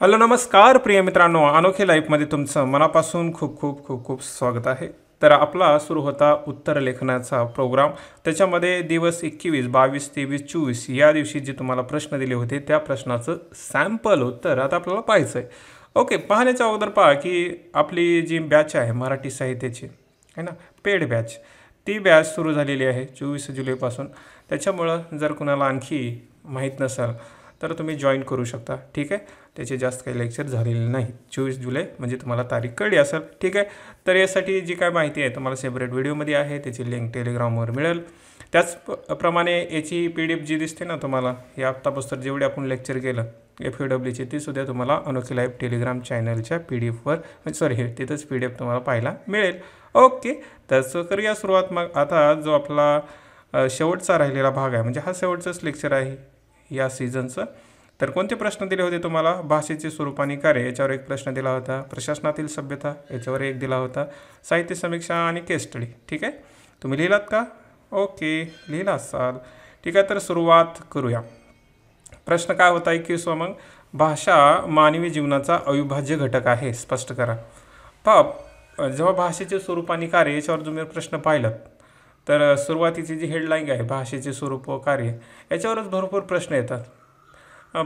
Hello नमस्कार प्रिय मित्रांनो. अनोखे लाईफमध्ये तुमचं मनापासून खूप खूप खूप खूप स्वागत आहे. तर आपला सुरू होता उत्तर लेखनाचा प्रोग्राम. त्याच्यामध्ये दिवस एकवीस बावीस तेवीस चोवीस या दिवशी जे तुम्हाला प्रश्न दिले होते त्या प्रश्नाचं सॅम्पल उत्तर आता आपल्याला पाहायचं आहे ओके पाहण्याच्या अगोदर पहा की आपली जी बॅच आहे मराठी साहित्याची है ना पेड बॅच ती बॅच सुरू झालेली आहे चोवीस जुलैपासून. त्याच्यामुळं जर कुणाला आणखी माहीत नसेल तर तुम्ही जॉईन करू शकता. ठीक आहे? त्याचे जास्त काही लेक्चर झालेले नाही. चोवीस जुलै म्हणजे तुम्हाला तारीख कळली असेल. ठीक आहे? तर यासाठी जी काय माहिती आहे तुम्हाला सेपरेट व्हिडिओमध्ये आहे. त्याची लिंक टेलिग्रामवर मिळेल. त्याच प्रमाणे याची पी डी एफ जी दिसते ना तुम्हाला हे आत्तापासून जेवढे आपण लेक्चर केलं एफ डब्ल्यूची ती सुद्धा तुम्हाला अनोखी लाईव्ह टेलिग्राम चॅनलच्या पी डी एफवर सॉरी हे तिथंच पी डी एफ तुम्हाला पाहायला मिळेल. ओके तर करूया सुरुवात मग. आता जो आपला शेवटचा राहिलेला भाग आहे म्हणजे हा शेवटचाच लेक्चर आहे. या सीझनचं तर कोणते प्रश्न दिले होते तुम्हाला? भाषेचे स्वरूप आणि कार्य याच्यावर एक प्रश्न दिला होता. प्रशासनातील सभ्यता याच्यावर एक दिला होता. साहित्य समीक्षा आणि केस स्टडी ठीक आहे? तुम्ही लिहिलात का? ओके लिहिला असाल. ठीक आहे तर सुरुवात करूया. प्रश्न काय होता? एकवीसवा मग. भाषा मानवी जीवनाचा अविभाज्य घटक आहे. स्पष्ट करा. पहा जेव्हा भाषेचे स्वरूप आणि कार्य याच्यावर तुम्ही प्रश्न पाहिलात तर सुरुवातीची जी हेडलाईन आहे भाषेचे स्वरूप व कार्य याच्यावरच भरपूर प्रश्न येतात.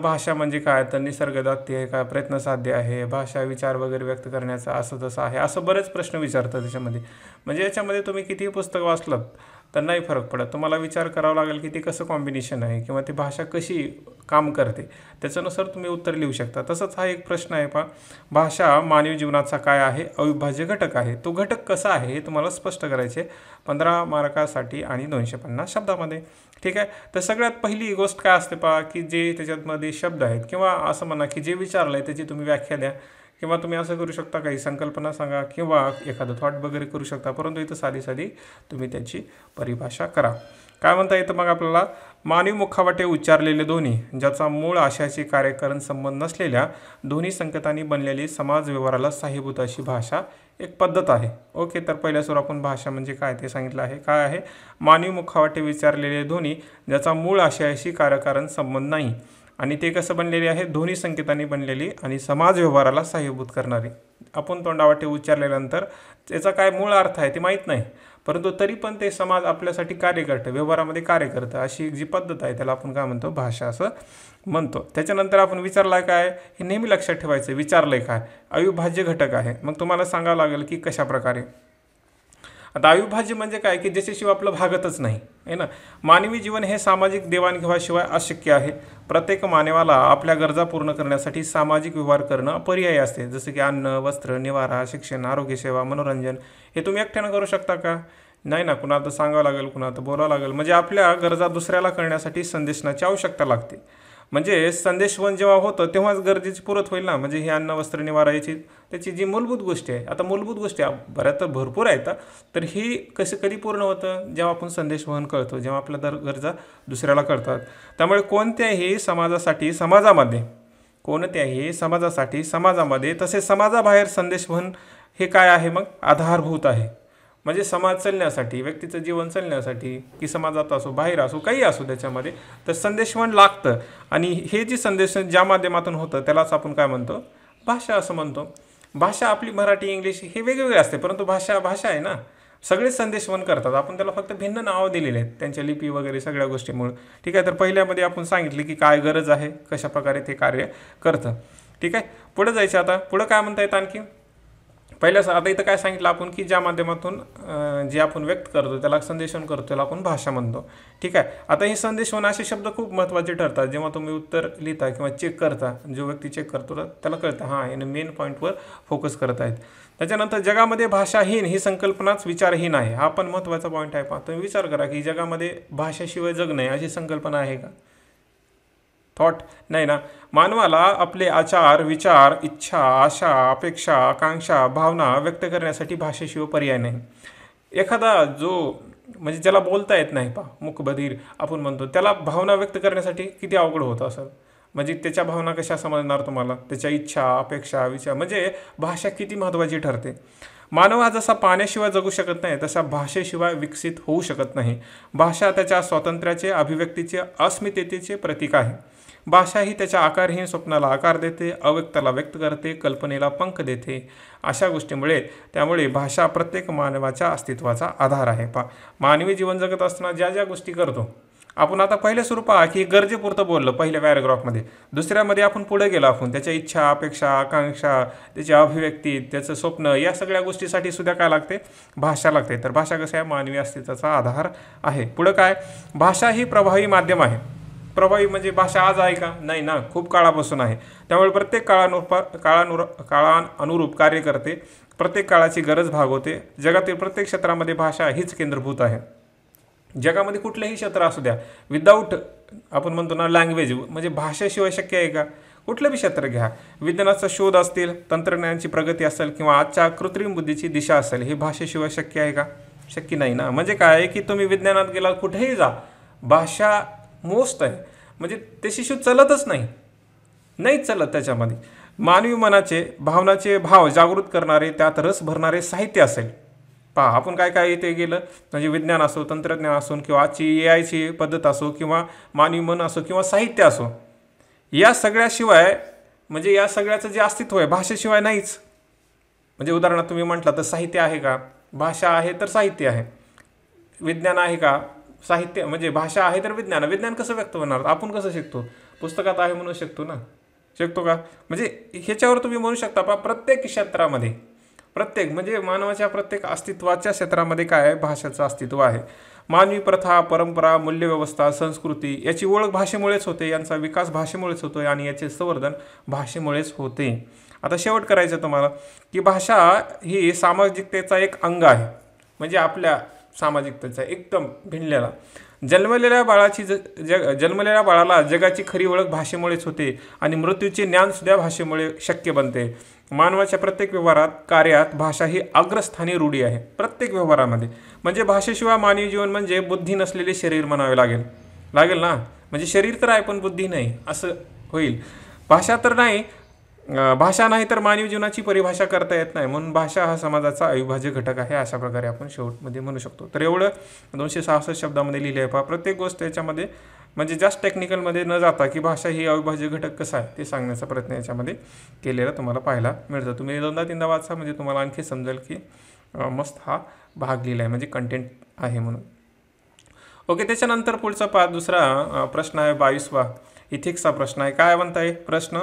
भाषा म्हणजे काय? तर निसर्गदात्य आहे का प्रयत्नसाध्य आहे? भाषा विचार वगैरे व्यक्त करण्याचा असं तसं आहे? असं बरेच प्रश्न विचारतात त्याच्यामध्ये म्हणजे याच्यामध्ये तुम्ही कितीही पुस्तक वाचलं तर नाही फरक पडत. तुम्हाला विचार करावा लागेल की ते कसं कॉम्बिनेशन आहे किंवा ती भाषा कशी काम करते. त्याच्यानुसार तुम्ही उत्तर लिहू शकता. तसंच हा एक प्रश्न आहे पहा. भाषा मानवी जीवनाचा काय आहे? अविभाज्य घटक आहे. तो घटक कसा आहे हे तुम्हाला स्पष्ट करायचे पंधरा मार्कासाठी आणि दोनशे पन्नास शब्दामध्ये. ठीक आहे? तर सगळ्यात पहिली गोष्ट काय असते पहा की जे त्याच्यामध्ये शब्द आहेत किंवा असं म्हणा की जे विचारलं आहे त्याची तुम्ही व्याख्या द्या. किंवा तुम्ही असं करू शकता काही संकल्पना सांगा किंवा एखादं थॉट वगैरे करू शकता. परंतु इथं साधी साधी तुम्ही त्याची परिभाषा करा. काय म्हणता येतं मग आपल्याला? मानवी मुखावाटे उच्चारलेले दोन्ही ज्याचा मूळ आशयाशी कार्यकरण संबंध नसलेल्या दोन्ही संकेतांनी बनलेली समाज व्यवहाराला साहिभूत अशी भाषा एक पद्धत आहे. ओके तर पहिल्यासोर आपण भाषा म्हणजे काय ते सांगितलं आहे. काय आहे? मानवी मुखावाटे विचारलेले ध्वनी ज्याचा मूळ आशयाशी कार्यकारण संबंध नाही. आणि ते कसं बनलेले आहे? दोन्ही संकेतांनी बनलेली आणि समाज व्यवहाराला सहाय्यभूत करणारी. आपण तोंडावाटे उच्चारल्यानंतर त्याचा काय मूळ अर्थ आहे ते माहीत नाही. परंतु तरी पण ते समाज आपल्यासाठी कार्य करतं व्यवहारामध्ये कार्य करतं. अशी एक जी पद्धत आहे त्याला आपण काय म्हणतो? भाषा असं म्हणतो. त्याच्यानंतर आपण विचारलं काय? हे नेहमी लक्षात ठेवायचं. विचारलंय काय? अविभाज्य घटक आहे. मग तुम्हाला सांगावं लागेल की कशा प्रकारे आता अविभाज्य म्हणजे काय? की ज्याच्याशिवाय आपलं भागतच नाही. आहे ना? मानवी जीवन हे सामाजिक देवाणघेवाशिवाय अशक्य आहे. प्रत्येक मानवाला आपल्या गरजा पूर्ण करण्यासाठी सामाजिक व्यवहार करणं पर्याय असते. जसं की अन्न वस्त्र निवारा शिक्षण आरोग्यसेवा मनोरंजन हे तुम्ही एकट्यानं करू शकता का? नाही ना. कुणाला तर सांगावं लागेल कुणाला तर बोलावं लागेल. म्हणजे आपल्या गरजा दुसऱ्याला करण्यासाठी संदेशनाची आवश्यकता लागते. म्हणजे संदेशवन जेव्हा होतं तेव्हाच गरजेची पुरत होईल ना? म्हणजे हे अन्न वस्त्र निवारा याची त्याची जी मूलभूत गोष्टी आहे आता मूलभूत गोष्टी आप- बऱ्याच तर भरपूर आहेत तर ही कसं कधी पूर्ण होतं? जेव्हा आपण संदेशवहन कळतो जेव्हा आपल्या दर गरजा दुसऱ्याला कळतात. त्यामुळे कोणत्याही समाजासाठी समाजामध्ये कोणत्याही समाजासाठी समाजामध्ये तसेच समाजाबाहेर संदेशवहन हे काय आहे मग? आधारभूत आहे. म्हणजे समाज चालण्यासाठी व्यक्तीचं जीवन चालण्यासाठी की समाजात असो बाहेर असो काही असो त्याच्यामध्ये तर संदेशवण लागतं. आणि हे जे संदेश ज्या माध्यमातून होतं त्यालाच आपण काय म्हणतो? भाषा असं म्हणतो. भाषा आपली मराठी इंग्लिश हे वेगवेगळे असते परंतु भाषा भाषा आहे ना सगळेच संदेशवन करतात. आपण त्याला फक्त भिन्न नावं दिलेले आहेत. त्यांच्या लिपी वगैरे सगळ्या गोष्टीमुळे. ठीक आहे तर पहिल्यामध्ये आपण सांगितले की काय गरज आहे कशा प्रकारे ते कार्य करतं. ठीक आहे पुढं जायचं आता. पुढं काय म्हणता येतं आणखी? पहिल्याच आता इथं काय सांगितलं आपण की ज्या माध्यमातून जे आपण व्यक्त करतो त्याला संदेशन करतो त्याला आपण भाषा म्हणतो. ठीक आहे? आता हे संदेशवन असे शब्द खूप महत्त्वाचे ठरतात. जेव्हा तुम्ही उत्तर लिहिता किंवा चेक करता जो व्यक्ती चेक करतो तर त्याला कळतं हां याने मेन पॉईंटवर फोकस करत आहेत. त्याच्यानंतर जगामध्ये भाषाहीन ही संकल्पनाच विचारहीन आहे. हा पण महत्त्वाचा पॉईंट आहे. पहा तुम्ही विचार करा की जगामध्ये भाषेशिवाय जग नाही अशी संकल्पना आहे का? थॉट नाही ना. मानवाला आपले आचार विचार इच्छा आशा अपेक्षा आकांक्षा भावना व्यक्त करण्यासाठी भाषेशिवाय पर्याय नाही. एखादा जो म्हणजे ज्याला बोलता येत नाही पा मुखबधीर आपण म्हणतो त्याला भावना व्यक्त करण्यासाठी किती अवघड होतं असं म्हणजे त्याच्या भावना कशा समजणार तुम्हाला? त्याच्या इच्छा अपेक्षा विचार म्हणजे भाषा किती महत्त्वाची ठरते? मानव हा जसा पाण्याशिवाय जगू शकत नाही तसा भाषेशिवाय विकसित होऊ शकत नाही. भाषा त्याच्या स्वातंत्र्याचे अभिव्यक्तीचे अस्मितेचे प्रतीक आहे. भाषा ही त्याच्या आकारहीन स्वप्नाला आकार देते अव्यक्ताला व्यक्त करते कल्पनेला पंख देते. अशा गोष्टीमुळे त्यामुळे भाषा प्रत्येक मानवाच्या अस्तित्वाचा आधार आहे. पा मानवी जीवन जगत असताना ज्या ज्या गोष्टी करतो आपण आता पहिले स्वरूप पहा की गरजेपुरतं बोललं पहिल्या पॅराग्राफमध्ये. दुसऱ्यामध्ये आपण पुढे गेलो आपण त्याच्या इच्छा अपेक्षा आकांक्षा त्याची अभिव्यक्ती त्याचं स्वप्न या सगळ्या गोष्टीसाठी सुद्धा काय लागते? भाषा लागते. तर भाषा कसं आहे? मानवी अस्तित्वाचा आधार आहे. पुढं काय? भाषा ही प्रभावी माध्यम आहे. प्रभावी म्हणजे भाषा आज आहे का? नाही ना. खूप काळापासून आहे. त्यामुळे प्रत्येक काळानुरूप काळानुर काळानुरूप कार्य करते. प्रत्येक काळाची गरज भागवते. जगातील प्रत्येक क्षेत्रामध्ये भाषा हीच केंद्रभूत आहे. जगामध्ये कुठलंही क्षेत्र असू द्या विदाऊट आपण म्हणतो ना लँग्वेज म्हणजे भाषेशिवाय शक्य आहे का? कुठलं बी क्षेत्र घ्या. विज्ञानाचा शोध असतील तंत्रज्ञानाची प्रगती असेल किंवा आजच्या कृत्रिम बुद्धीची दिशा असेल हे भाषेशिवाय शक्य आहे का? शक्य नाही ना. म्हणजे काय आहे की तुम्ही विज्ञानात गेला कुठेही जा. भाषा मोस्ट आहे. म्हणजे ते शिशू चलतच नाही. नाही चलत त्याच्यामध्ये. मानवी मनाचे भावनाचे भाव जागृत करणारे त्यात रस भरणारे साहित्य असेल. पहा आपण काय काय इथे गेलं? म्हणजे विज्ञान असो तंत्रज्ञान असो किंवा आजची ए आयची पद्धत असो किंवा मानवी मन असो किंवा साहित्य असो. या सगळ्याशिवाय म्हणजे या सगळ्याचं जे अस्तित्व आहे भाषेशिवाय नाहीच. म्हणजे उदाहरणार्थ तुम्ही म्हटलं तर साहित्य आहे का? भाषा आहे तर साहित्य आहे. विज्ञान आहे का? साहित्य म्हणजे भाषा आहे तर विज्ञान. विज्ञान कसं व्यक्त होणार? आपण कसं शिकतो? पुस्तकात आहे म्हणू शकतो ना? शकतो का? म्हणजे ह्याच्यावर तुम्ही म्हणू शकता पा प्रत्येक क्षेत्रामध्ये प्रत्येक म्हणजे मानवाच्या प्रत्येक अस्तित्वाच्या क्षेत्रामध्ये काय आहे? भाषेचं अस्तित्व आहे. मानवी प्रथा परंपरा मूल्यव्यवस्था संस्कृती याची ओळख भाषेमुळेच होते यांचा विकास भाषेमुळेच होतो आणि याचे संवर्धन भाषेमुळेच होते. आता शेवट करायचं तुम्हाला की भाषा ही सामाजिकतेचा एक अंग आहे. म्हणजे आपल्या सामाजिकतेचा एकदम भिनलेला. जन्मलेल्या बाळाची ज जग जन्मलेल्या बाळाला जगाची खरी ओळख भाषेमुळेच होते आणि मृत्यूचे ज्ञानसुद्धा भाषेमुळे शक्य बनते. मानवाच्या प्रत्येक व्यवहारात कार्यात भाषा ही अग्रस्थानी रूढी आहे प्रत्येक व्यवहारामध्ये. म्हणजे भाषेशिवाय मानवी जीवन म्हणजे बुद्धी नसलेले शरीर म्हणावे लागेल. लागेल ना? म्हणजे शरीर तर आहे पण बुद्धी नाही असं होईल. भाषा तर नाही भाषा नाही तर मानवी जीवनाची परिभाषा करता येत नाही. म्हणून भाषा हा समाजाचा अविभाज्य घटक आहे अशा प्रकारे आपण शेवटमध्ये म्हणू शकतो. तर एवढं दोनशे सहासष्ट शब्दामध्ये लिहिले आहे पहा. प्रत्येक गोष्ट याच्यामध्ये म्हणजे जास्त टेक्निकलमध्ये न जाता की भाषा ही अविभाज्य घटक कसा आहे ते सांगण्याचा प्रयत्न याच्यामध्ये केलेला तुम्हाला पाहायला मिळतं. तुम्ही दोनदा तीनदा वाचा म्हणजे तुम्हाला आणखी समजेल की मस्त हा भाग लिहिला आहे म्हणजे कंटेंट आहे म्हणून. ओके त्याच्यानंतर पुढचा पा दुसरा प्रश्न आहे बावीसवा. इथिक्सचा प्रश्न आहे. काय म्हणताय? आहे प्रश्न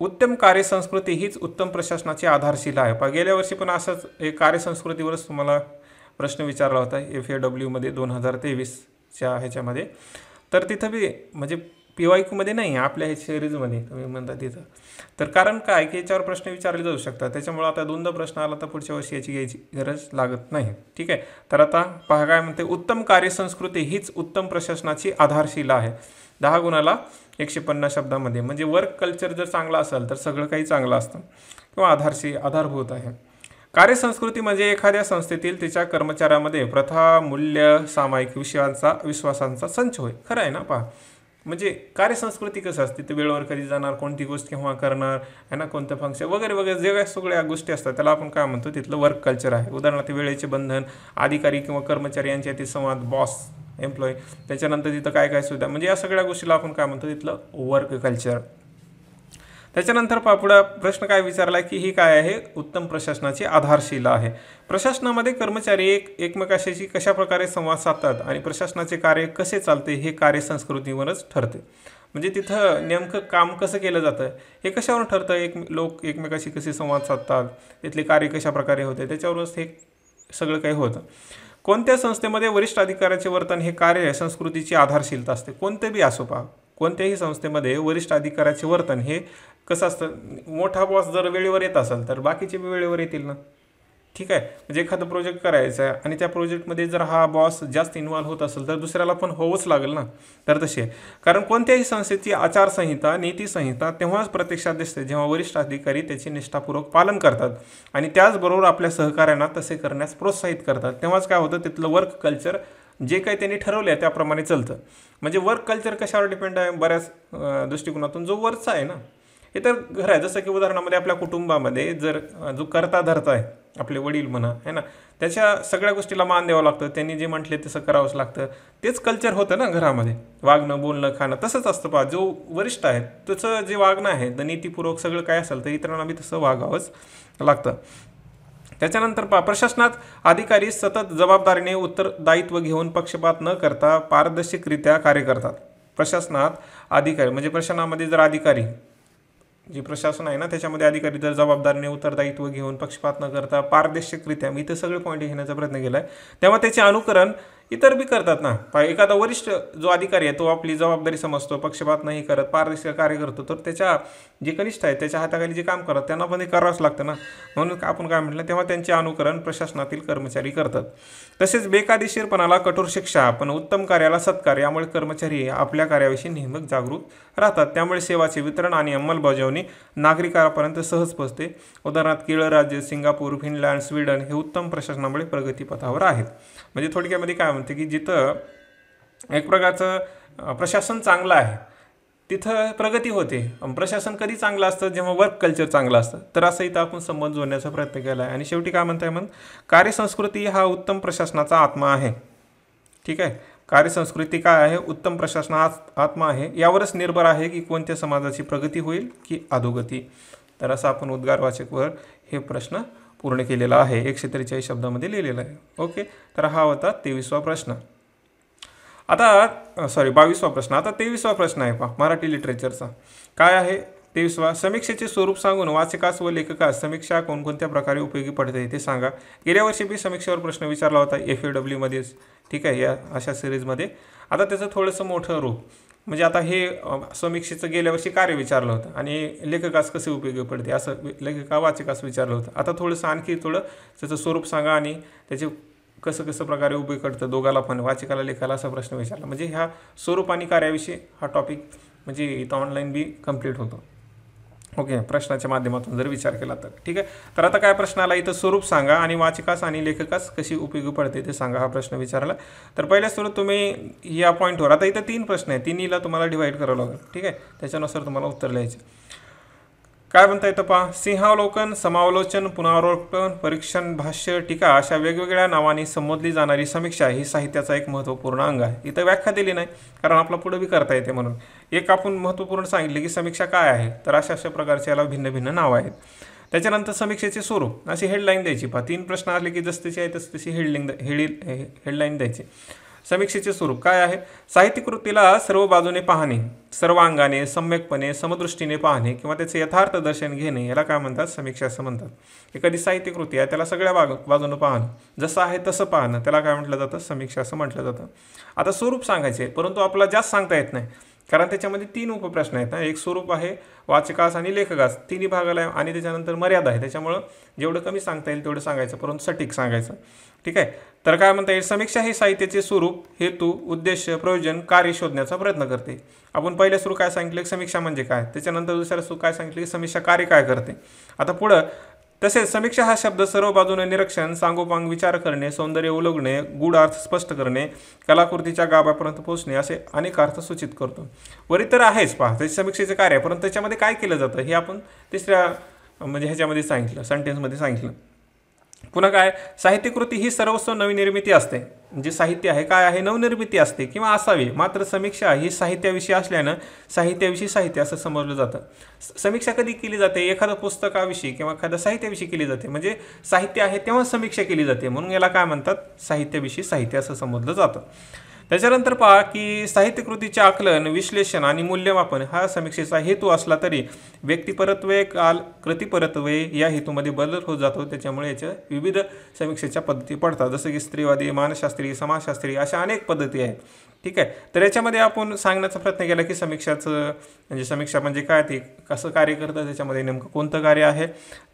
उत्तम कार्यसंस्कृती हीच उत्तम प्रशासनाची आधारशिला आहे. पा गेल्या वर्षी पण असंच एक कार्यसंस्कृतीवरच तुम्हाला प्रश्न विचारला होता एफ ए डब्ल्यूमध्ये दोन हजार तेवीसच्या ह्याच्यामध्ये. तर तिथं बी म्हणजे पी वाय क्यूमध्ये नाही आपल्या ह्या सिरीजमध्ये तुम्ही म्हणता तिथं. तर कारण काय की याच्यावर प्रश्न विचारले जाऊ शकतात. त्याच्यामुळे आता दोनदा प्रश्न आला तर पुढच्या वर्षी याची घ्यायची गरज लागत नाही. ठीक आहे? तर आता पहा काय म्हणते उत्तम कार्यसंस्कृती हीच उत्तम प्रशासनाची आधारशिला आहे. दहा गुणाला एकशे पन्नास शब्दामध्ये. म्हणजे वर्क कल्चर जर चांगला असेल तर सगळं काही चांगलं असतं. किंवा आधारशी आधारभूत आहे. कार्यसंस्कृती म्हणजे एखाद्या संस्थेतील तिच्या कर्मचाऱ्यामध्ये प्रथा मूल्य सामायिक विषयांचा विश्वासांचा संच होय. खरं आहे ना पहा. म्हणजे कार्यसंस्कृती कसं असते? ते वेळेवर कधी जाणार कोणती गोष्ट केव्हा करणार आहे ना कोणतं फंक्शन वगैरे वगैरे जे काही सगळ्या गोष्टी असतात त्याला आपण काय म्हणतो? तिथलं वर्क कल्चर आहे. उदाहरणार्थ वेळेचे बंधन अधिकारी किंवा कर्मचारी यांच्यातील संवाद बॉस एम्प्लॉय त्याच्यानंतर तिथं काय काय सुद्धा. म्हणजे या सगळ्या गोष्टीला आपण काय म्हणतो तिथलं वर्क कल्चर त्याच्यानंतर पुढं प्रश्न काय विचारला की ही काय आहे? उत्तम प्रशासनाची आधारशिला आहे. प्रशासनामध्ये कर्मचारी एक एकमेकाशी कशा प्रकारे संवाद साधतात आणि प्रशासनाचे कार्य कसे चालते हे कार्यसंस्कृतीवरच ठरते. म्हणजे तिथं नेमकं काम कसं केलं जातं हे कशावर ठरतं? एक लोक एकमेकाशी कसे संवाद साधतात? तिथले कार्य कशा प्रकारे होते? त्याच्यावरच हे सगळं काही होतं. कोणत्या संस्थेमध्ये वरिष्ठ अधिकाऱ्याचे वर्तन हे कार्य संस्कृतीची आधारशीलता असते? कोणते बी असो पहा. कोणत्याही संस्थेमध्ये वरिष्ठ अधिकाऱ्याचे वर्तन हे कसं असतं? मोठा बॉस जर वेळेवर येत असेल तर बाकीचे बी वेळेवर येतील ना? ठीक आहे. म्हणजे एखादं प्रोजेक्ट करायचा आहे आणि त्या प्रोजेक्टमध्ये जर हा बॉस जास्त इन्वॉल्व्ह होत असेल तर दुसऱ्याला पण होवंच लागेल ना? तर तसे कारण कोणत्याही संस्थेची आचारसंहिता नीतीसंहिता तेव्हाच प्रत्यक्षात दिसते जेव्हा वरिष्ठ अधिकारी त्याचे निष्ठापूर्वक पालन करतात आणि त्याचबरोबर आपल्या सहकाऱ्यांना तसे करण्यास प्रोत्साहित करतात. तेव्हाच काय होतं तिथलं वर्क कल्चर जे काही त्यांनी ठरवलं आहे त्याप्रमाणे चालतं. म्हणजे वर्क कल्चर कशावर डिपेंड आहे? बऱ्याच दृष्टिकोनातून जो वरचा आहे ना? हे तर घर आहे. जसं की उदाहरणामध्ये आपल्या कुटुंबामध्ये जर जो करता धरता आहे आपले वडील म्हणा है ना? त्याच्या सगळ्या गोष्टीला मान द्यावं लागतं. त्यांनी जे म्हटले तसं करावंच लागतं. तेच कल्चर होतं ना घरामध्ये. वागणं बोलणं खाणं तसंच असतं पहा. जो वरिष्ठ आहे त्याचं जे वागणं आहे तर नीतीपूर्वक सगळं काय असेल तर इतरांना बी तसं वागावंच लागतं. त्याच्यानंतर पा प्रशासनात अधिकारी सतत जबाबदारीने उत्तरदायित्व घेऊन पक्षपात न करता पारदर्शकरित्या कार्य करतात. प्रशासनात अधिकारी म्हणजे प्रशासनामध्ये जर अधिकारी जे प्रशासन आहे ना त्याच्यामध्ये अधिकारी जर जबाबदारीने उत्तरदायित्व घेऊन पक्षपात न करता पारदर्शकरित्या मी इथं सगळे पॉईंट घेण्याचा प्रयत्न केला आहे तेव्हा त्याचे अनुकरण इतर बी करतात ना. पा एखादा वरिष्ठ जो अधिकारी आहे तो आपली जबाबदारी समजतो पक्षपात नाही करत पारदर्शक कार्य करतो तर त्याच्या जे कनिष्ठ आहेत त्याच्या हाताखाली जे काम करतात त्यांना पण हे करावंच लागतं ना. म्हणून आपण काय म्हटलं तेव्हा त्यांचे अनुकरण प्रशासनातील कर्मचारी करतात. तसेच बेकायदेशीरपणाला कठोर शिक्षा पण उत्तम कार्याला सत्कार यामुळे कर्मचारी आपल्या कार्याविषयी नेहमीच जागरूक राहतात. त्यामुळे सेवाचे वितरण आणि अंमलबजावणी नागरिकांपर्यंत सहज पोहोचते. उदाहरणार्थ केरळ राज्य सिंगापूर फिनलँड स्वीडन हे उत्तम प्रशासनामुळे प्रगतीपथावर आहेत. म्हणजे थोडक्यामध्ये काय म्हणते की जिथं एक प्रकारचं प्रशासन चांगलं आहे तिथं प्रगती होते. प्रशासन कधी चांगलं असतं? जेव्हा वर्क कल्चर चांगलं असतं. तर असं इथं आपण संबंध जोडण्याचा प्रयत्न केला आहे. आणि शेवटी काय म्हणताय मग कार्यसंस्कृती हा उत्तम प्रशासनाचा आत्मा आहे. ठीक आहे? कार्यसंस्कृती काय आहे? उत्तम प्रशासना आत्मा आहे. यावरच निर्भर आहे की कोणत्या समाजाची प्रगती होईल की अधोगती. तर असं आपण उद्गारवाचकवर हे प्रश्न पूर्ण केलेला आहे. एकशे त्रेचाळीस शब्दामध्ये लिहिलेला आहे. ओके? तर हा होता तेवीसवा प्रश्न. आता सॉरी बावीसवा प्रश्न. आता तेवीसवा प्रश्न आहे पहा मराठी लिटरेचरचा काय आहे तेवीसवा? समीक्षेचे स्वरूप सांगून वाचकास व लेखकास समीक्षा कोणकोणत्या प्रकारे उपयोगी पडते ते सांगा. गेल्या वर्षी बी समीक्षेवर प्रश्न विचारला होता एफ ए डब्ल्यूमध्येच ठीक आहे? या अशा सिरीजमध्ये आता त्याचं थोडंसं मोठं रूप. म्हणजे आता हे समीक्षेचं गेल्या वर्षी कार्य विचारलं होतं आणि लेखकास कसे उपयोगी पडते असं लेखका वाचकास विचारलं होतं. आता थोडंसं आणखी थोडं त्याचं स्वरूप सांगा आणि त्याचे कसं कसं प्रकारे उभे करतं दोघाला पण वाचकाला लेखाला असा प्रश्न विचारला. म्हणजे ह्या स्वरूप आणि कार्याविषयी हा टॉपिक म्हणजे इथं ऑनलाईन बी कंप्लीट होतो. ओके प्रश्नाच्या माध्यमातून जर विचार केला तर. ठीक आहे? तर आता काय प्रश्न आला? इथं स्वरूप सांगा आणि वाचकास आणि लेखकास कशी उपयोगी पडते ते सांगा हा प्रश्न विचारला तर पहिल्या स्वरूप तुम्ही या पॉईंटवर आता इथं तीन प्रश्न आहेत. तिन्हीला तुम्हाला डिवाईड करावं लागेल. ठीक आहे? त्याच्यानुसार तुम्हाला उत्तर लिहायचं काय म्हणता येतं पहा सिंहावलोकन समावलोचन पुनरावलोकन परीक्षण भाष्य टीका अशा वेगवेगळ्या नावाने संबोधली जाणारी समीक्षा ही साहित्याचा एक महत्त्वपूर्ण अंग आहे. इथं व्याख्या दिली नाही कारण आपला पुढे बी करता येते म्हणून. एक आपण महत्त्वपूर्ण सांगितले की समीक्षा काय आहे तर अशा अशा प्रकारचे याला भिन्न भिन्न नावं आहेत. त्याच्यानंतर समीक्षेचे स्वरूप अशी हेडलाईन द्यायची. पहा तीन प्रश्न आले की जसतशी आहे तस तशी हेडलिंग हेड हेडलाईन द्यायची. समीक्षेचे स्वरूप काय आहे? साहित्यकृतीला सर्व बाजूने पाहणे सर्व अंगाने सम्यकपणे समदृष्टीने पाहणे किंवा त्याचे यथार्थ दर्शन घेणे याला काय म्हणतात? समीक्षा असं म्हणतात. एखादी साहित्यकृती आहे त्याला सगळ्या बाग बाजूनं पाहणं जसं आहे तसं पाहणं त्याला काय म्हटलं जातं? समीक्षा असं म्हटलं जातं. आता स्वरूप सांगायचे परंतु आपल्याला जास्त सांगता येत नाही. कारण त्याच्यामध्ये तीन उपप्रश्न आहेत ना. एक स्वरूप आहे वाचकास आणि लेखकास. तिन्ही भागाला आहे आणि त्याच्यानंतर मर्यादा आहे. त्याच्यामुळं जेवढं कमी सांगता येईल तेवढं सांगायचं परंतु सटीक सांगायचं. ठीक आहे? तर काय म्हणता येईल? समीक्षा हे साहित्याचे स्वरूप हेतू उद्देश प्रयोजन कार्य शोधण्याचा प्रयत्न करते. आपण पहिल्या सुरू काय सांगितलं? की समीक्षा म्हणजे काय? त्याच्यानंतर दुसऱ्या सुरू काय सांगितलं? की समीक्षा कार्य काय करते? आता पुढं तसेच समीक्षा हा शब्द सर्व बाजूने निरीक्षण सांगोपांग विचार करणे सौंदर्य उलगणे गूढ अर्थ स्पष्ट करणे कलाकृतीच्या गाभापर्यंत पोहोचणे असे अनेक अर्थ सूचित करतो. वरी तर आहेच पहा त्याची समीक्षेचे कार्य परंतु त्याच्यामध्ये काय केलं जातं हे आपण तिसऱ्या म्हणजे ह्याच्यामध्ये सांगितलं सेंटेन्समध्ये सांगितलं. पुन्हा काय? साहित्यकृती ही सर्वस्व नवनिर्मिती असते. जे साहित्य आहे काय आहे? नवनिर्मिती असते किंवा असावी. मात्र समीक्षा ही साहित्याविषयी असल्यानं साहित्याविषयी साहित्य असं समजलं जातं. समीक्षा कधी केली जाते? एखाद्या पुस्तकाविषयी किंवा एखाद्या साहित्याविषयी केली जाते. म्हणजे साहित्य आहे तेव्हा समीक्षा केली जाते. म्हणून याला काय म्हणतात? साहित्याविषयी साहित्य असं समजलं जातं. त्याच्यानंतर पहा की साहित्यकृतीचे आकलन विश्लेषण आणि मूल्यमापन हा समीक्षेचा हेतू असला तरी व्यक्तिपरत्वे काल कृतीपरत्वे या हेतूमध्ये बदल होत जातो. त्याच्यामुळे याच्या विविध समीक्षेच्या पद्धती पडतात. जसं की स्त्रीवादी मानसशास्त्री समाजशास्त्री अशा अनेक पद्धती आहेत. ठीक आहे. तर याच्यामध्ये आपण सांगण्याचा प्रयत्न केला की समीक्षाचं म्हणजे समीक्षा म्हणजे काय ते कसं कार्य करतं त्याच्यामध्ये नेमकं कोणतं कार्य आहे?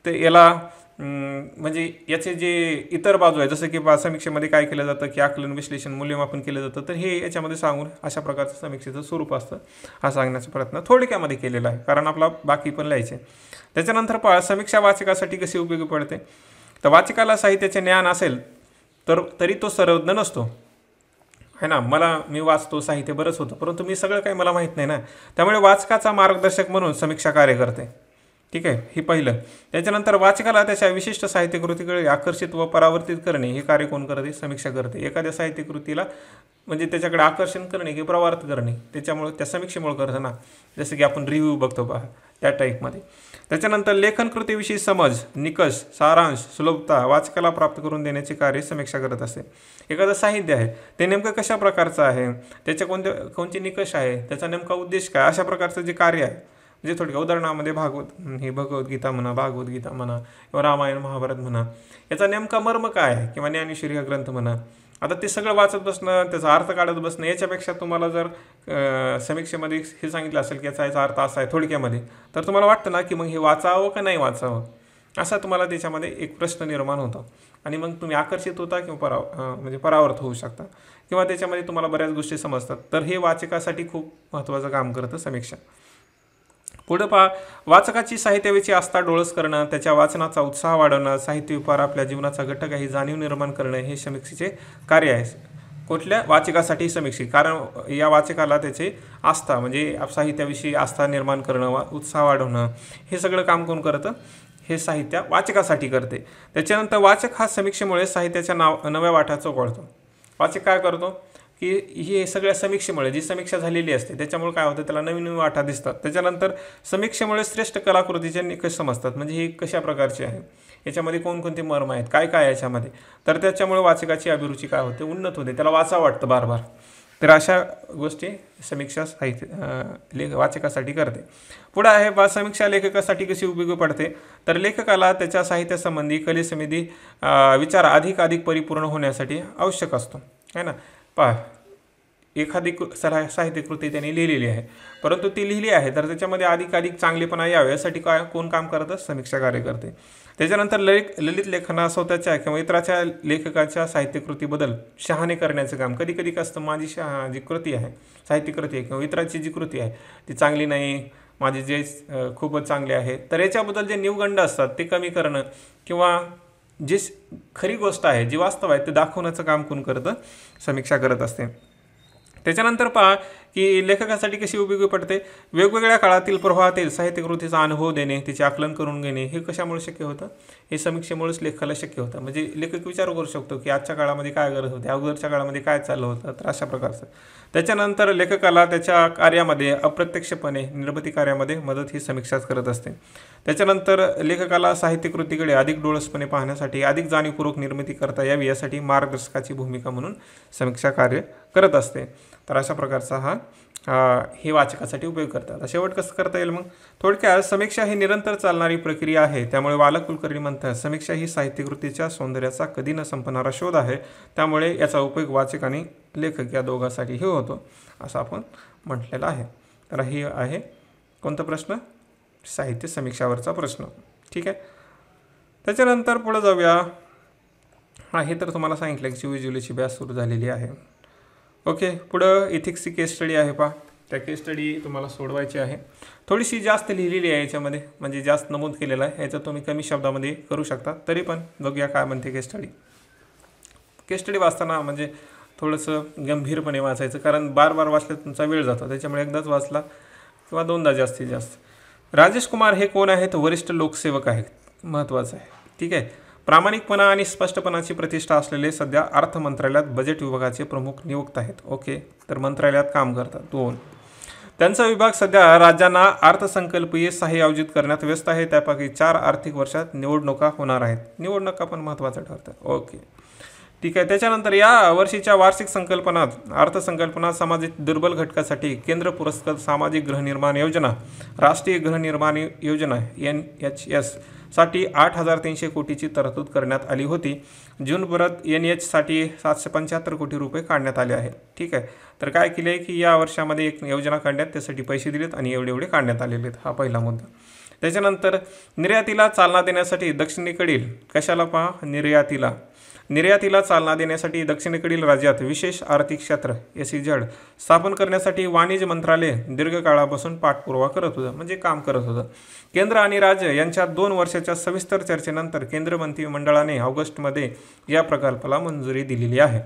ते याला म्हणजे याचे जे इतर बाजू आहे जसं की बा समीक्षेमध्ये काय केलं जातं की आकलन विश्लेषण मूल्यमापन केलं जातं तर हे याच्यामध्ये सांगून अशा प्रकारचं समीक्षेचं स्वरूप असतं हा सांगण्याचा प्रयत्न थोडक्यामध्ये केलेला आहे कारण आपला बाकी पण लिहायचे. त्याच्यानंतर पहा समीक्षा वाचकासाठी कशी उपयोगी पडते? तर वाचकाला साहित्याचे ज्ञान असेल तर तरी तो सर्वज्ञ नसतो. आहे ना? मला मी वाचतो साहित्य बरंच होतं परंतु मी सगळं काही मला माहीत नाही ना. त्यामुळे वाचकाचा मार्गदर्शक म्हणून समीक्षा कार्य करते. ठीक आहे? हे पहिलं. त्याच्यानंतर वाचकाला त्याच्या विशिष्ट साहित्यकृतीकडे आकर्षित व परावर्तित करणे हे कार्य कोण करते? समीक्षा करते. एखाद्या साहित्यकृतीला म्हणजे त्याच्याकडे आकर्षण करणे की प्रवार्त करणे त्याच्यामुळे त्या समीक्षेमुळे करतं ना. जसं की आपण रिव्ह्यू बघतो पहा त्या टाईपमध्ये त्याच्यानंतर लेखन कृतीविषयी समज निकष सारांश सुलभता वाचकाला प्राप्त करून देण्याचे कार्य समीक्षा करत असते. एखादं साहित्य आहे ते नेमकं कशा प्रकारचं आहे? त्याच्या कोणत्या कोणते निकष आहे? त्याचा नेमका उद्देश काय? अशा प्रकारचं जे कार्य आहे म्हणजे थोडक्या उदाहरणामध्ये भागवत हे भगवद्गीता म्हणा भागवत गीता म्हणा किंवा रामायण महाभारत म्हणा याचा नेमका मर्म काय आहे? किंवा ज्ञानेश्वरी हा ग्रंथ म्हणा. आता ते सगळं वाचत बसणं त्याचा अर्थ काढत बसणं याच्यापेक्षा तुम्हाला जर समीक्षेमध्ये हे सांगितलं असेल की याचा याचा अर्थ असा आहे थोडक्यामध्ये तर तुम्हाला वाटतं ना की मग हे वाचावं का नाही वाचावं? असा तुम्हाला त्याच्यामध्ये एक प्रश्न निर्माण होतो. आणि मग तुम्ही आकर्षित होता किंवा पराव म्हणजे परावर्त होऊ शकता. किंवा त्याच्यामध्ये तुम्हाला बऱ्याच गोष्टी समजतात. तर हे वाचकासाठी खूप महत्त्वाचं काम करतं समीक्षा. पुढं पहा. वाचकाची साहित्याविषयी आस्था डोळस करणं त्याच्या वाचनाचा उत्साह वाढवणं साहित्य व्यापार आपल्या जीवनाचा घटक आहे जाणीव निर्माण करणं हे समीक्षेचे कार्य आहे. कुठल्या वाचकासाठी समीक्षित कारण या वाचकाला त्याचे आस्था म्हणजे साहित्याविषयी आस्था निर्माण करणं वा उत्साह वाढवणं हे सगळं काम कोण करतं? हे साहित्य वाचकासाठी करते. त्याच्यानंतर वाचक हा समीक्षेमुळे साहित्याच्या नाव नव्या वाटाचं ओळखतो वाचक काय करतो? की हे सगळ्या समीक्षेमुळे जी समीक्षा झालेली असते त्याच्यामुळे काय होतं त्याला नवीन नवीन वाटा दिसतात. त्याच्यानंतर समीक्षेमुळे श्रेष्ठ कलाकृतीचे निकष समजतात म्हणजे ही कशा प्रकारची आहे? याच्यामध्ये कोणकोणते मर्म आहेत? काय काय याच्यामध्ये? तर त्याच्यामुळे वाचकाची अभिरुची काय होते? उन्नत होते. त्याला वाचा वाटतं बार बार तर अशा गोष्टी समीक्षा साहित्य लेख वाचकासाठी करते. पुढं आहे बा समीक्षा लेखकासाठी कशी उपयोगी पडते? तर लेखकाला त्याच्या साहित्यासंबंधी कलेसंबंधी विचार अधिक अधिक परिपूर्ण होण्यासाठी आवश्यक असतो. है ना? पा एखादी सरा साहित्यकृती त्यांनी लिहिलेली आहे. परंतु ती लिहिली आहे तर त्याच्यामध्ये अधिकाधिक चांगलेपणा यावे यासाठी काय कोण काम करतं समीक्षा कार्य करते त्याच्यानंतर ललित ललित लेखना स्वतःच्या किंवा इतराच्या लेखकाच्या साहित्यकृतीबद्दल शहाणे करण्याचं काम. कधी कधी कसं माझी शहा जी कृती आहे साहित्यकृती आहे किंवा इतराची जी कृती आहे ती चांगली नाही माझी जे खूपच चांगले आहे तर याच्याबद्दल जे निवगंड असतात ते कमी करणं किंवा जी खरी गोष्ट आहे जी वास्तव आहे ते दाखवण्याचं काम कोण करतं? समीक्षा करत असते. त्याच्यानंतर पहा की लेखकासाठी कशी उपयोगी पडते? वेगवेगळ्या काळातील प्रवाहातील साहित्यकृतीचा अनुभव देणे तिचे आकलन करून घेणे हे कशामुळे शक्य होतं? हे समीक्षेमुळेच लेखकाला शक्य होतं. म्हणजे लेखक विचार करू शकतो की आजच्या काळामध्ये काय गरज होते अगोदरच्या काळामध्ये काय चाललं होतं तर अशा प्रकारचं. त्याच्यानंतर लेखकाला त्याच्या कार्यामध्ये अप्रत्यक्षपणे निर्मिती कार्यामध्ये मदत ही समीक्षाच करत असते. त्याच्यानंतर लेखकाला साहित्यकृतीकडे अधिक डोळसपणे पाहण्यासाठी अधिक जाणीवपूर्वक निर्मिती करता यावी यासाठी मार्गदर्शकाची भूमिका म्हणून समीक्षा कार्य करत असते. तर अशा प्रकारचा हा हे वाचकासाठी उपयोग करतात. शेवट कसं करता येईल मग? थोडक्यात समीक्षा ही निरंतर चालणारी प्रक्रिया आहे. त्यामुळे बालक कुलकर्णी म्हणतात समीक्षा ही साहित्यकृतीच्या सौंदर्याचा कधी न संपणारा शोध आहे. त्यामुळे याचा उपयोग वाचक आणि लेखक या दोघांसाठीही होतो असं आपण म्हटलेलं आहे. तर ही आहे कोणता प्रश्न? साहित्य समीक्षावरचा प्रश्न. ठीक आहे? त्याच्यानंतर पुढं जाऊया. आहे तर तुम्हाला सांगितलं की चोवीस जुलैची बॅच सुरू झालेली आहे. ओके पुढं इथिक्सची केस स्टडी आहे पा त्या केस स्टडी तुम्हाला सोडवायची आहे. थोडीशी जास्त लिहिलेली आहे याच्यामध्ये म्हणजे जास्त नमूद केलेलं आहे. याचं तुम्ही कमी शब्दामध्ये करू शकता. तरी पण बघूया काय म्हणते केस स्टडी केस स्टडी वाचताना म्हणजे थोडंसं गंभीरपणे वाचायचं कारण बार बार वाचलं तुमचा वेळ जातो. त्याच्यामुळे एकदाच वाचला किंवा दोनदा जास्तीत जास्त. राजेश कुमार हे कोण आहेत? वरिष्ठ लोकसेवक आहेत. महत्त्वाचं आहे. ठीक आहे. प्रामाणिकपणा आणि स्पष्टपणाची प्रतिष्ठा असलेले सध्या अर्थ मंत्रालयात बजेट विभागाचे प्रमुख नियुक्त आहेत. ओके? तर मंत्रालयात काम करतात. दोन. त्यांचा विभाग सध्या राज्यांना अर्थसंकल्पीय सहाय्य आयोजित करण्यात व्यस्त आहे. त्यापैकी चार आर्थिक वर्षात निवडणुका होणार आहेत. निवडणुका पण महत्त्वाच्या ठरतात. ओके. ठीक आहे. त्याच्यानंतर या वर्षीच्या वार्षिक संकल्पनात अर्थसंकल्पना सामाजिक दुर्बल घटकासाठी केंद्र पुरस्कृत सामाजिक गृहनिर्माण योजना राष्ट्रीय गृहनिर्माण योजना एन एच एससाठी आठ हजार तीनशे कोटीची तरतूद करण्यात आली होती. जून परत एन एचसाठी सातशे पंच्याहत्तर कोटी रुपये काढण्यात आले आहेत. ठीक आहे. तर काय केले आहे की या वर्षामध्ये एक योजना काढण्यात त्यासाठी पैसे दिलेत आणि एवढे एवढे काढण्यात आलेले आहेत. हा पहिला मुद्दा. त्याच्यानंतर निर्यातीला चालना देण्यासाठी दक्षिणेकडील कशाला पहा? निर्यातीला. निर्यातीला चालना देण्यासाठी दक्षिणेकडील राज्यात विशेष आर्थिक क्षेत्र एस जड स्थापन करण्यासाठी वाणिज्य मंत्रालय दीर्घकाळापासून पाठपुरावा करत होतं म्हणजे काम करत होतं. केंद्र आणि राज्य यांच्या दोन वर्षाच्या सविस्तर चर्चेनंतर केंद्र मंत्रिमंडळाने ऑगस्टमध्ये या प्रकल्पाला मंजुरी दिलेली आहे.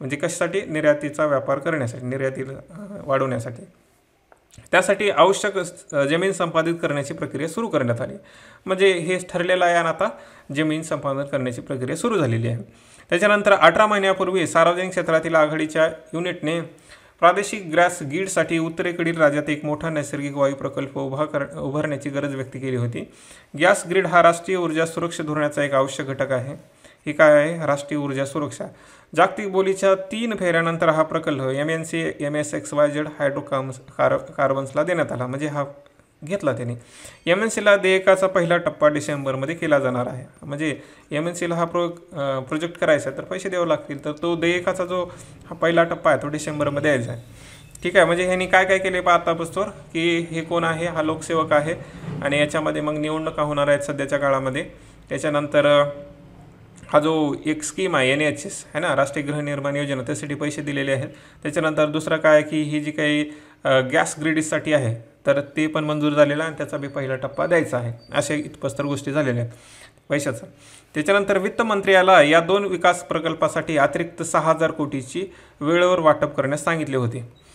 म्हणजे कशासाठी? निर्यातीचा व्यापार करण्यासाठी निर्यातीला वाढवण्यासाठी. त्यासाठी आवश्यक जमीन संपादित करण्याची प्रक्रिया सुरू करण्यात आली. म्हणजे हे ठरलेलं आहे आणि आता जमीन संपादन करण्याची प्रक्रिया सुरू झालेली आहे. त्याच्यानंतर अठरा महिन्यापूर्वी सार्वजनिक क्षेत्रातील आघाडीच्या युनिटने प्रादेशिक ग्रॅस गीडसाठी उत्तरेकडील राज्यात एक मोठा नैसर्गिक वायू प्रकल्प उभा कर उभारण्याची गरज व्यक्त केली होती. गॅस ग्रीड हा राष्ट्रीय ऊर्जा सुरक्षा धोरणाचा एक आवश्यक घटक आहे. ही काय आहे? राष्ट्रीय ऊर्जा सुरक्षा. जागतिक बोलीच्या तीन फेऱ्यानंतर हा प्रकल्प M N C M S X Y Z hydrocarbons car कार्बन्सला देण्यात आला. म्हणजे हा घेतला त्याने. एम एन सीला देयकाचा पहिला टप्पा डिसेंबरमध्ये केला जाणार आहे. म्हणजे एम एन सीला हा प्रो प्रोजेक्ट करायचा आहे तर पैसे द्यावे लागतील. तर तो देयकाचा जो हा पहिला टप्पा आहे तो डिसेंबरमध्ये यायचा आहे. ठीक आहे म्हणजे ह्यांनी काय काय केले पहा आतापासून की हे कोण आहे? हा लोकसेवक आहे. आणि याच्यामध्ये मग निवडणुका होणार आहेत सध्याच्या काळामध्ये. त्याच्यानंतर हा जो एक स्कीम आहे एन एच एस आहे ना? राष्ट्रीय गृहनिर्माण योजना त्यासाठी पैसे दिलेले आहेत. त्याच्यानंतर दुसरं काय आहे की ही जी काही गॅस ग्रिडीसाठी आहे तर ते पण मंजूर झालेलं आणि त्याचा बी पहिला टप्पा द्यायचा आहे. अशा इतपस्तर गोष्टी झालेल्या आहेत. पैशाचा. त्याच्यानंतर वित्त मंत्र्याला या दोन विकास प्रकल्पासाठी अतिरिक्त सहा हजार कोटीची वेळेवर वाटप करण्यास सांगितले होते.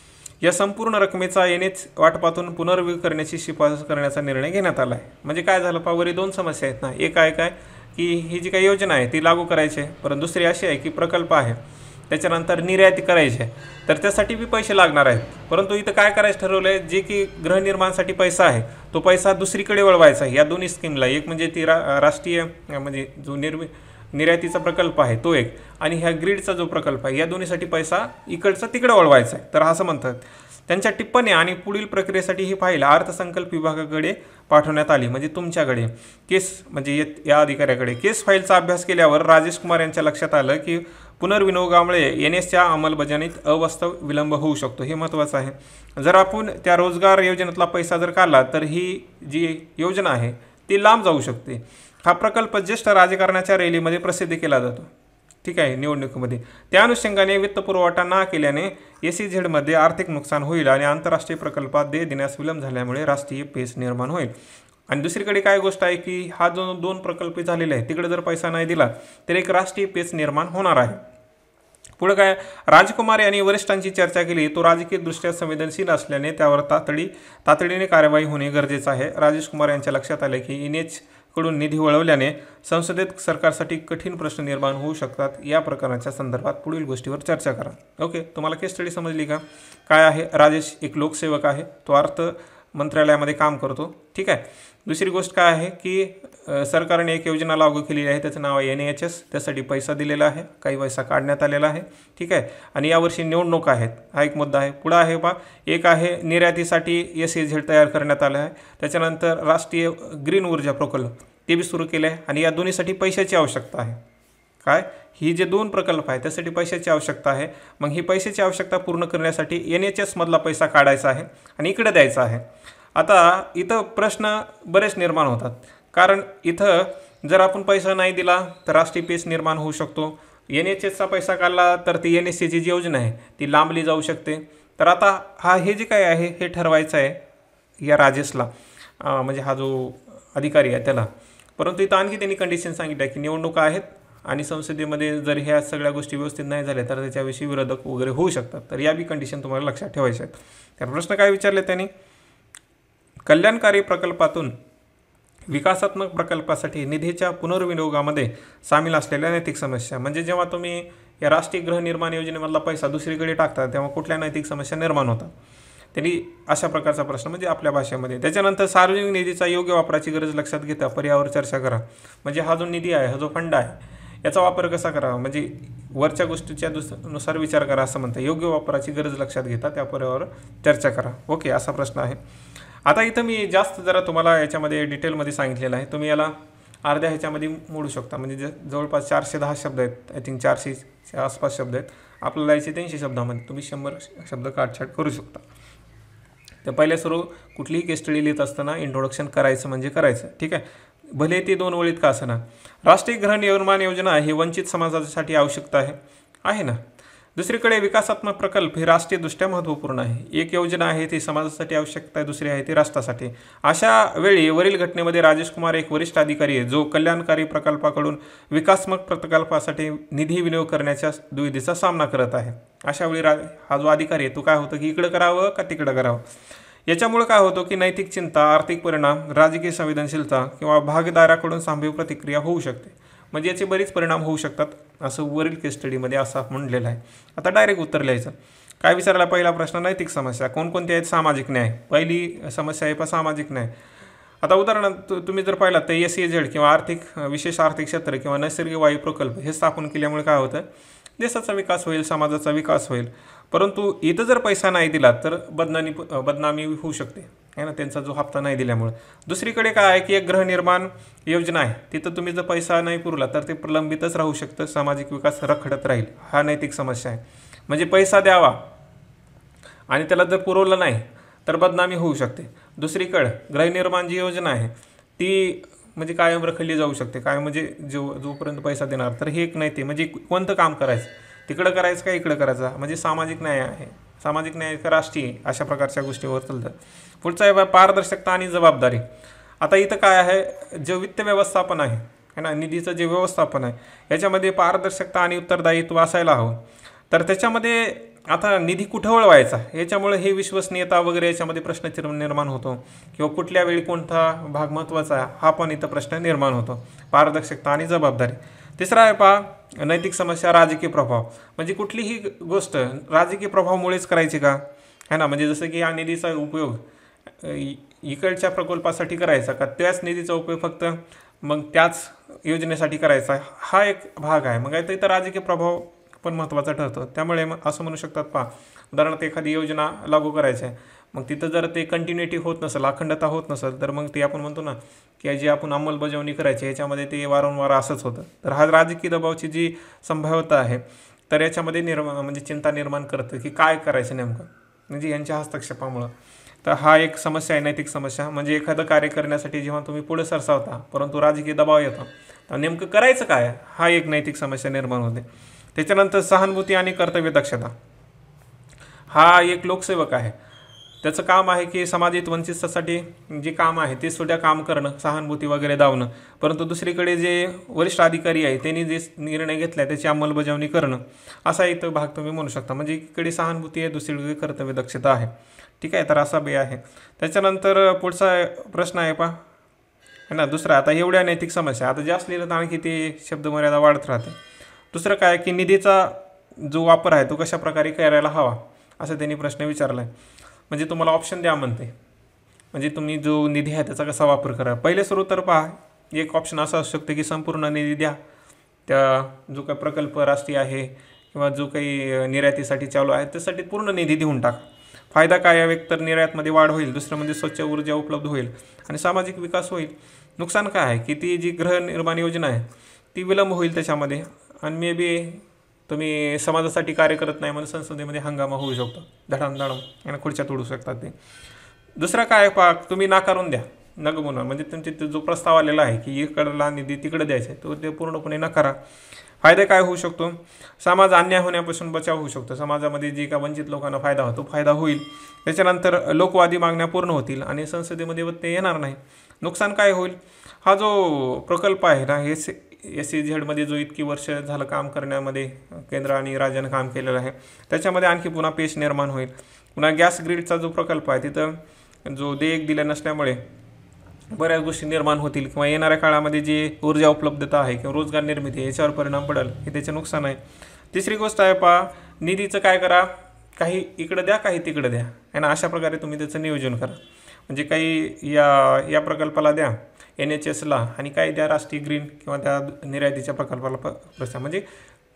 या संपूर्ण रकमेचा येणेच वाटपातून पुनर्विक करण्याची शिफारस करण्याचा निर्णय घेण्यात आला आहे. म्हणजे काय झालं पावरी दोन समस्या आहेत ना. एक आहे काय की ही जी काही योजना आहे ती लागू करायची आहे. परंतु दुसरी अशी आहे की प्रकल्प आहे. त्याच्यानंतर निर्याती करायची. आहे तर त्यासाठी बी पैसे लागणार आहेत. परंतु इथं काय करायचं ठरवलं आहे जे की गृहनिर्माणसाठी पैसा आहे तो पैसा दुसरीकडे वळवायचा आहे. या दोन्ही स्कीमला एक म्हणजे ती रा राष्ट्रीय म्हणजे जो निर्मि निर्यातीचा प्रकल्प आहे तो एक. आणि ह्या ग्रीडचा जो प्रकल्प आहे या दोन्हीसाठी पैसा इकडचा तिकडं वळवायचा आहे. तर असं म्हणतात. त्यांच्या टिप्पण्या आणि पुढील प्रक्रियेसाठी ही फाईल अर्थसंकल्प विभागाकडे पाठवण्यात आली. म्हणजे तुमच्याकडे केस म्हणजे या अधिकाऱ्याकडे केस फाईलचा अभ्यास केल्यावर राजेश कुमार यांच्या लक्षात आलं की पुनर्विनियोगामुळे एन एसच्या अंमलबजावणीत अवास्तव विलंब होऊ शकतो हे महत्त्वाचं आहे. जर आपण त्या रोजगार योजनेतला पैसा जर काढला तर ही जी योजना आहे ती लांब जाऊ शकते. हा प्रकल्प ज्येष्ठ राजकारणाच्या रॅलीमध्ये प्रसिद्ध केला जातो. ठीक आहे निवडणुकीमध्ये. त्या अनुषंगाने वित्तपुरवठा ना केल्याने एस सी झेडमध्ये आर्थिक नुकसान होईल आणि आंतरराष्ट्रीय प्रकल्पात देय देण्यास विलंब झाल्यामुळे राष्ट्रीय पेच निर्माण होईल. आणि दुसरीकडे काय गोष्ट आहे की हा जो दोन प्रकल्प झालेले आहे तिकडे जर पैसा नाही दिला तर एक राष्ट्रीय पेच निर्माण होणार आहे. पुढे काय? राजकुमार यांनी वरिष्ठांची चर्चा केली. तो राजकीयदृष्ट्या संवेदनशील असल्याने त्यावर तातडी तातडीने कार्यवाही होणे गरजेचं आहे. राजेश कुमार यांच्या लक्षात आले की इनकडून निधी वळवल्याने संसदेत सरकारसाठी कठीण प्रश्न निर्माण होऊ शकतात. या प्रकरणाच्या संदर्भात पुढील गोष्टीवर चर्चा करा. ओके तुम्हाला केस स्टडी समजली का? काय आहे? राजेश एक लोकसेवक आहे. तो अर्थ मंत्रालयामध्ये काम करतो. ठीक आहे? दुसरी गोष्ट काय आहे की सरकारने एक योजना लागू केलेली आहे त्याचं नाव आहे एन एच एस. त्यासाठी पैसा दिलेला आहे. काही पैसा काढण्यात आलेला आहे. ठीक आहे? आणि यावर्षी निवडणूक आहेत. हा एक मुद्दा आहे. पुढं आहे बा एक आहे निर्यातीसाठी एस ए झेड तयार करण्यात आलं आहे. त्याच्यानंतर राष्ट्रीय ग्रीन ऊर्जा प्रकल्प ते बी सुरू केले आहे आणि या दोन्हीसाठी पैशाची आवश्यकता आहे. काय? ही जे दोन प्रकल्प आहे त्यासाठी पैशाची आवश्यकता आहे. मग ही पैशाची आवश्यकता पूर्ण करण्यासाठी एन एच एसमधला पैसा काढायचा आहे आणि इकडे द्यायचा आहे. आता इथं प्रश्न बरेच निर्माण होतात. कारण इथं जर आपण पैसा नाही दिला तर राष्ट्रीय पेच निर्माण होऊ शकतो. एन एच एसचा पैसा काढला तर ती एन एस सीची जी योजना आहे ती लांबली जाऊ शकते. तर आता हा हे जे काय आहे हे ठरवायचं आहे या राजेशला. म्हणजे हा जो अधिकारी आहे त्याला. परंतु इथं आणखी त्यांनी कंडिशन सांगितलं की निवडणुका आहेत आणि संसदेमध्ये जर ह्या सगळ्या गोष्टी व्यवस्थित नाही झाल्या तर त्याच्याविषयी विरोधक वगैरे होऊ शकतात. तर या बी कंडिशन तुम्हाला लक्षात ठेवायच्या आहेत. तर प्रश्न काय विचारले त्यांनी? कल्याणकारी प्रकल्पातून विकासात्मक प्रकल्पासाठी निधीच्या पुनर्विनियोगामध्ये सामील असलेल्या नैतिक समस्या. म्हणजे जेव्हा तुम्ही या राष्ट्रीय गृहनिर्माण योजनेमधला पैसा दुसरीकडे टाकता तेव्हा कुठल्या नैतिक समस्या निर्माण होतात? त्यांनी अशा प्रकारचा प्रश्न म्हणजे आपल्या भाषेमध्ये. त्याच्यानंतर सार्वजनिक निधीचा योग्य वापराची गरज लक्षात घेता पर्यावर चर्चा करा. म्हणजे हा जो निधी आहे हा जो फंड आहे याचा वापर कसा करावा? म्हणजे वरच्या गोष्टीच्या दुसनुसार विचार करा असं म्हणतं. योग्य वापराची गरज लक्षात घेता त्या पर्यावर चर्चा करा. ओके असा प्रश्न आहे. आता इथं मी जास्त जरा तुम्हाला याच्यामध्ये डिटेलमध्ये सांगितलेलं आहे. तुम्ही याला अर्ध्या ह्याच्यामध्ये मोडू शकता. म्हणजे जे जवळपास चारशे दहा शब्द आहेत. आय थिंक चारशेच्या आसपास शब्द आहेत. आपल्याला याचे तीनशे शब्दामध्ये. तुम्ही शंभर शब्द काटछाट करू शकता. तर पहिल्या सुरू कुठलीही केस स्टडी लिहित असताना इंट्रोडक्शन करायचं म्हणजे करायचं. ठीक आहे? भले ती दोन ओळीत का असना. राष्ट्रीय गृहनिर्माण योजना ही वंचित समाजासाठी आवश्यकता आहे. आहे ना? दुसरीकडे विकासात्मक प्रकल्प हे राष्ट्रीयदृष्ट्या महत्त्वपूर्ण आहे. एक योजना आहे ती समाजासाठी आवश्यकता आहे दुसरी आहे ती राष्ट्रासाठी. अशा वेळी वरील घटनेमध्ये राजेश कुमार एक वरिष्ठ अधिकारी आहे जो कल्याणकारी प्रकल्पाकडून विकासात्मक प्रकल्पासाठी निधी विनियोग करण्याच्या दुविधेचा सामना करत आहे. अशा वेळी रा हा जो अधिकारी आहे तो काय होतं की इकडं करावं का तिकडं करावं? याच्यामुळे काय होतं की नैतिक चिंता आर्थिक परिणाम राजकीय संवेदनशीलता किंवा भागदाराकडून संभाव्य प्रतिक्रिया होऊ शकते. म्हणजे याचे बरेच परिणाम होऊ शकतात असं वरील केस स्टडीमध्ये असं म्हणलेलं आहे. आता डायरेक्ट उत्तर लिहायचं. काय विचारला पहिला प्रश्न? नैतिक समस्या. कोणकोणत्या आहेत? सामाजिक न्याय. पहिली समस्या आहे पण सामाजिक न्याय. आता उदाहरणार्थ तुम्ही जर पाहिलात तर एस झेड किंवा आर्थिक विशेष आर्थिक क्षेत्र किंवा नैसर्गिक वायू प्रकल्प हे स्थापन केल्यामुळे काय होतं? देशाचा विकास होईल समाजाचा विकास होईल. परंतु इथं जर पैसा नाही दिला तर बदनामी बदनामी होऊ शकते. आहे ना? त्यांचा जो हप्ता नाही दिल्यामुळं. दुसरीकडे काय आहे की एक गृहनिर्माण योजना आहे. तिथं तुम्ही जर पैसा नाही पुरला तर ते प्रलंबितच राहू शकतं. सामाजिक विकास रखडत राहील. हा नैतिक समस्या आहे. म्हणजे पैसा द्यावा आणि त्याला जर पुरवलं नाही तर बदनामी होऊ शकते. दुसरीकडं गृहनिर्माण जी योजना आहे ती म्हणजे कायम रखडली जाऊ शकते. काय म्हणजे जो जोपर्यंत पैसा देणार तर हे एक नाही ते म्हणजे कोणतं काम करायचं? तिकडं करायचं का इकडं करायचं? म्हणजे सामाजिक न्याय आहे. सामाजिक न्याय का राष्ट्रीय अशा प्रकारच्या गोष्टीवर चालतं पुढचा आहे पारदर्शकता आणि जबाबदारी. आता इथं काय आहे? जे वित्त व्यवस्थापन आहे है ना? निधीचं जे व्यवस्थापन आहे याच्यामध्ये पारदर्शकता आणि उत्तरदायित्व असायला हवं. तर त्याच्यामध्ये आता निधी कुठं वळवायचा? याच्यामुळे हे विश्वसनीयता वगैरे याच्यामध्ये प्रश्न निर्माण होतो. किंवा कुठल्या वेळी कोणता भाग महत्त्वाचा आहे हा पण इथं प्रश्न निर्माण होतो. पारदर्शकता आणि जबाबदारी. तिसरा आहे पहा नैतिक समस्या राजकीय प्रभाव. म्हणजे कुठलीही गोष्ट राजकीय प्रभावामुळेच करायची का? है ना? म्हणजे जसं की या निधीचा उपयोग इकडच्या प्रकल्पासाठी करायचा का? त्याच निधीचा उपयोग फक्त मग त्याच योजनेसाठी करायचा? हा एक भाग आहे. मग इथं राजकीय प्रभाव पण महत्त्वाचा ठरतो. त्यामुळे मग असं म्हणू शकतात पहा उदाहरणार्थ एखादी योजना लागू करायची आहे. मग तिथं जर ते कंटिन्युटी होत नसेल अखंडता होत नसेल तर मग ते आपण म्हणतो ना की जी आपण अंमलबजावणी करायची याच्यामध्ये ते वारंवार असंच होतं. तर हा राजकीय दबावची जी संभाव्यता आहे तर याच्यामध्ये निर्माण म्हणजे चिंता निर्माण करतं की काय करायचं नेमकं? म्हणजे यांच्या हस्तक्षेपामुळं. तर हा एक समस्या आहे नैतिक समस्या. म्हणजे एखादं कार्य करण्यासाठी जेव्हा तुम्ही पुढे सरसावता परंतु राजकीय दबाव येतो तर नेमकं करायचं काय? हा एक नैतिक समस्या निर्माण होते. त्याच्यानंतर सहानुभूती आणि कर्तव्य दक्षता. हा एक लोकसेवक आहे. त्याचं काम आहे की समाजित वंचितसाठी जे काम आहे ते सुद्धा काम करणं सहानुभूती वगैरे दावणं. परंतु दुसरीकडे जे वरिष्ठ अधिकारी आहे त्यांनी जे निर्णय घेतला आहे त्याची अंमलबजावणी करणं असा इथं भाग तुम्ही म्हणू शकता. म्हणजे इकडे सहानुभूती आहे दुसरीकडे कर्तव्य दक्षता आहे. ठीक आहे तर असा बे आहे. त्याच्यानंतर पुढचा प्रश्न आहे पा है ना दुसरा आता एवढ्या नैतिक समस्या आता जास्त लिहिलं तर आणखी ते शब्दमर्यादा वाढत राहते. दुसरं काय की निधीचा जो वापर आहे तो कशा प्रकारे करायला हवा असं त्यांनी प्रश्न विचारला आहे म्हणजे तुम्हाला ऑप्शन द्या म्हणते. म्हणजे तुम्ही जो निधी आहे त्याचा कसा वापर करा. पहिले सुरू तर पहा एक ऑप्शन असं असू शकतं की संपूर्ण निधी द्या. त्या जो काही प्रकल्प राष्ट्रीय आहे किंवा जो काही निर्यातीसाठी चालू आहे त्यासाठी पूर्ण निधी देऊन टाका. फायदा काय आहे? एक तर निर्यातमध्ये वाढ होईल दुसरं म्हणजे स्वच्छ ऊर्जा उपलब्ध होईल आणि सामाजिक विकास होईल. नुकसान काय आहे? की ती जी गृहनिर्माण योजना आहे ती विलंब होईल त्याच्यामध्ये. आणि मे बी तुम्ही समाजासाठी कार्य करत नाही म्हणून संसदेमध्ये हंगामा होऊ शकतो. धडाम धडाम. आणि खुर्च्या तोडू शकतात ते. दुसरा काय पाक तुम्ही नाकारून द्या. नगमुना. म्हणजे तुमचे जो प्रस्ताव आलेला आहे की इकडला निधी तिकडे द्यायचा आहे तो ते पूर्णपणे नकारा. फायदा काय होऊ शकतो? समाज अन्याय होण्यापासून बचाव होऊ शकतो. समाजामध्ये जे का वंचित लोकांना फायदा होतो फायदा होईल. त्याच्यानंतर लोकवादी मागण्या पूर्ण होतील आणि संसदेमध्ये ते येणार नाही. नुकसान काय होईल? हा जो प्रकल्प आहे ना हे एस सी झेडमध्ये जो इतकी वर्ष झालं काम करण्यामध्ये केंद्र आणि राज्यानं काम केलेलं आहे त्याच्यामध्ये आणखी पुन्हा पेश निर्माण होईल. पुन्हा गॅस ग्रीडचा जो प्रकल्प आहे तिथं जो देयक दिल्या नसल्यामुळे बऱ्याच गोष्टी निर्माण होतील किंवा येणाऱ्या काळामध्ये जी ऊर्जा उपलब्धता आहे किंवा रोजगार निर्मिती याच्यावर परिणाम पडेल हे त्याचे नुकसान आहे. तिसरी गोष्ट आहे पा निधीचं काय करा काही इकडं द्या काही तिकडं द्या. आणि अशा प्रकारे तुम्ही त्याचं नियोजन करा. म्हणजे काही या या प्रकल्पाला द्या. एन एच एसला आणि काही द्या राष्ट्रीय ग्रीन किंवा त्या निर्यातीच्या प्रकल्पाला प प्रश्न म्हणजे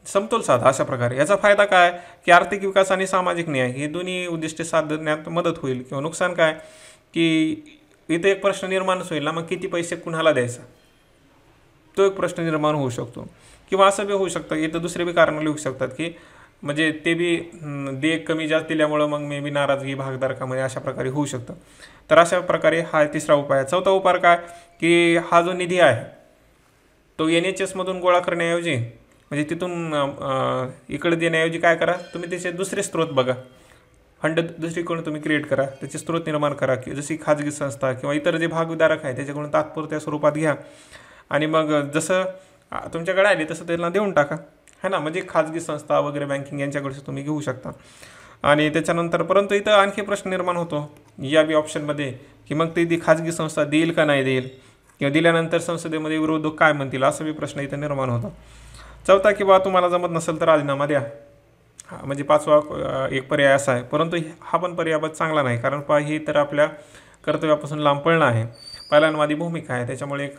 समतोल साधा अशा प्रकारे. याचा फायदा काय? की आर्थिक विकास आणि सामाजिक न्याय हे दोन्ही उद्दिष्टे साधण्यात मदत होईल किंवा नुकसान काय? की इथे एक प्रश्न निर्माणच होईल ना मग किती पैसे कुणाला द्यायचा? तो एक प्रश्न निर्माण होऊ शकतो. किंवा असं बी होऊ शकतं इथं दुसरे बी कारणं लिहू शकतात की म्हणजे ते बी देय कमी जास्त दिल्यामुळं मग मे बी नाराजगी भागधारकामध्ये अशा प्रकारे होऊ शकतं. तर अशा प्रकारे हा तिसरा उपाय आहे. चौथा उपाय काय? की हा जो निधी आहे तो एन एच एसमधून गोळा करण्याऐवजी म्हणजे तिथून इकडे देण्याऐवजी काय करा? तुम्ही त्याचे दुसरे स्रोत बघा. फंड दुसरीकडून तुम्ही क्रिएट करा. त्याचे स्रोत निर्माण करा. की जशी खाजगी संस्था किंवा इतर जे भागविधारक आहे त्याच्याकडून तात्पुरत्या स्वरूपात घ्या. आणि मग जसं तुमच्याकडे आले तसं त्यांना देऊन टाका. है ना? म्हणजे खाजगी संस्था वगैरे बँकिंग यांच्याकडे तुम्ही घेऊ शकता. आणि त्याच्यानंतर परंतु इथं आणखी प्रश्न निर्माण होतो. या बी ऑप्शनमध्ये की मग ते ती खाजगी संस्था देईल का नाही देईल? किंवा दिल्यानंतर संसदेमध्ये विरोधक काय म्हणतील? असा बी प्रश्न इथं निर्माण होतो. चौथा की बा तुम्हाला जमत नसेल तर राजीनामा द्या. म्हणजे पाचवा एक पर्याय असा आहे. परंतु हा पण पर्याय चांगला नाही. कारण पहा ही तर आपल्या कर्तव्यापासून लांब पळणं आहे. पहिल्यांवादी भूमिका आहे. त्याच्यामुळे एक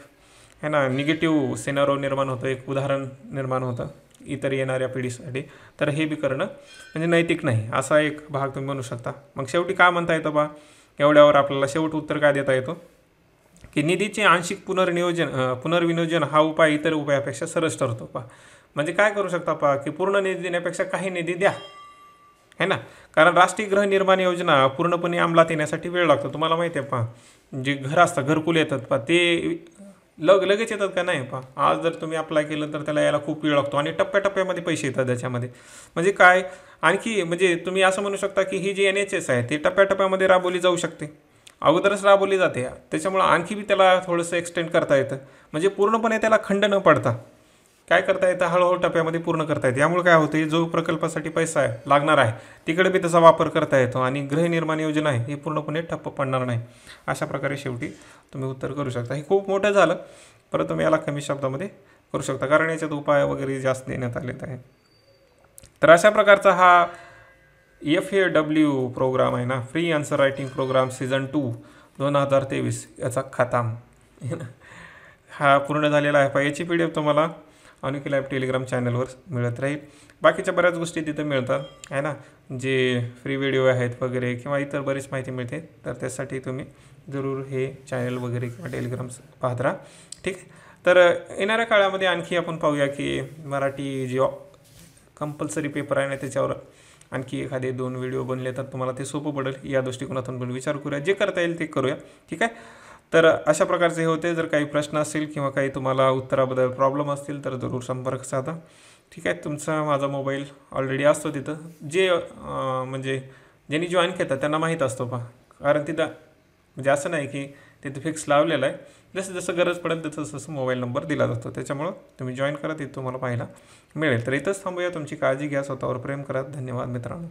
है ना निगेटिव्ह सेनारो निर्माण होतं. एक उदाहरण निर्माण होतं. इतर येणाऱ्या पिढीसाठी. तर हे बी करणं म्हणजे नैतिक नाही. असा एक भाग तुम्ही म्हणू शकता. मग शेवटी काय म्हणता येतं बा? एवढ्यावर आपल्याला शेवट उत्तर काय देता येतो? की निधीचे आंशिक पुनर्नियोजन पुनर्विनियोजन हा उपाय इतर उपायापेक्षा सरस ठरतो पहा म्हणजे काय करू शकता पहा की पूर्ण निधी देण्यापेक्षा काही निधी द्या. है ना? कारण राष्ट्रीय गृहनिर्माण योजना पूर्णपणे अंमलात येण्यासाठी वेळ लागतो. तुम्हाला माहिती आहे पहा जे घर असतं घरकुल येतात पहा ते लग लगेच येतात का? नाही पहा आज जर तुम्ही अप्लाय केलं तर त्याला यायला खूप वेळ लागतो आणि टप्प्याटप्प्यामध्ये पैसे येतात त्याच्यामध्ये. म्हणजे काय? आणखी म्हणजे तुम्ही असं म्हणू शकता की ही जी एन एच एस आहे ती टप्प्याटप्प्यामध्ये राबवली जाऊ शकते. अगोदरच राबवली जाते. त्याच्यामुळं आणखी बी त्याला थोडंसं एक्सटेंड करता येतं. म्हणजे पूर्णपणे त्याला खंड न पडता. काय करता येतं? हळूहळू टप्प्यामध्ये पूर्ण करता येते. यामुळे काय होतं जो प्रकल्पासाठी पैसा आहे लागणार आहे तिकडे बी त्याचा वापर करता येतो आणि गृहनिर्माण योजना आहे ही पूर्णपणे ठप्प पडणार नाही. अशा प्रकारे शेवटी तुम्ही उत्तर करू शकता. हे खूप मोठं झालं. परत तुम्ही याला कमी शब्दामध्ये करू शकता. कारण याच्यात उपाय वगैरे जास्त देण्यात आलेत आहे तर अशा प्रकारचा हा एफ ए डब्ल्यू प्रोग्राम आहे ना free answer writing program season two दोन हजार तेवीस याचा खाताम. हा पूर्ण झालेला आहे. पहा याची पी डी एफ तुम्हाला अनुकी लाईव्ह टेलिग्राम चॅनलवर मिळत राहील. बाकीच्या बऱ्याच गोष्टी तिथं मिळतात आहे ना? जे फ्री व्हिडिओ आहेत वगैरे किंवा इतर बरीच माहिती मिळते तर त्यासाठी तुम्ही जरूर हे चॅनल वगैरे किंवा टेलिग्राम पाहत राहा. ठीक आहे? तर येणाऱ्या काळामध्ये आणखी आपण पाहूया की मराठी जे कंपल्सरी पेपर आहे ना त्याच्यावर आणखी एखादे दोन व्हिडिओ बनले तर तुम्हाला ते सोपं पडेल. या दृष्टिकोनातून पण विचार करूया. जे करता येईल ते करूया. ठीक आहे? तर अशा प्रकारचे हे होते. जर काही प्रश्न असतील किंवा काही तुम्हाला उत्तराबद्दल प्रॉब्लेम असतील तर जरूर संपर्क साधा. ठीक आहे तुमचा माझा मोबाईल ऑलरेडी असतो तिथं. जे म्हणजे ज्यांनी जॉईन केलं त्यांना माहीत असतो पहा. कारण तिथं म्हणजे असं नाही की तिथं फिक्स लावलेलं आहे. जसं जसं गरज पडेल तसं तसं मोबाईल नंबर दिला जातो. त्याच्यामुळं तुम्ही जॉईन करा तिथं तुम्हाला पाहायला मिळेल. तर इथंच थांबूया. तुमची काळजी घ्या. स्वतःवर प्रेम करा. धन्यवाद मित्रांनो.